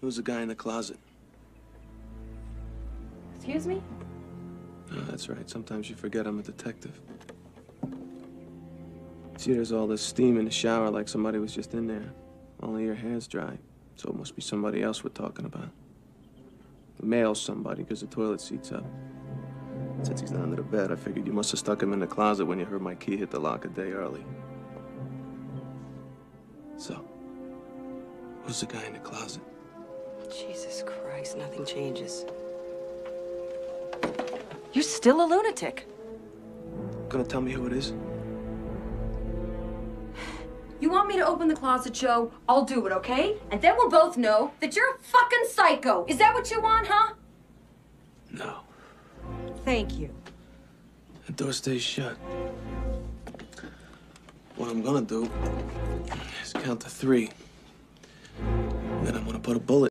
Who's the guy in the closet? Excuse me? Oh, that's right. Sometimes you forget I'm a detective. See, there's all this steam in the shower like somebody was just in there. Only your hair's dry. So it must be somebody else we're talking about. Male somebody, because the toilet seat's up. Since he's not under the bed, I figured you must have stuck him in the closet when you heard my key hit the lock a day early. So, who's the guy in the closet? Jesus Christ, nothing changes. You're still a lunatic. Gonna tell me who it is? You want me to open the closet, Joe? I'll do it, okay? And then we'll both know that you're a fucking psycho. Is that what you want, huh? No. Thank you. The door stays shut. What I'm gonna do is count to three. Then I'm gonna put a bullet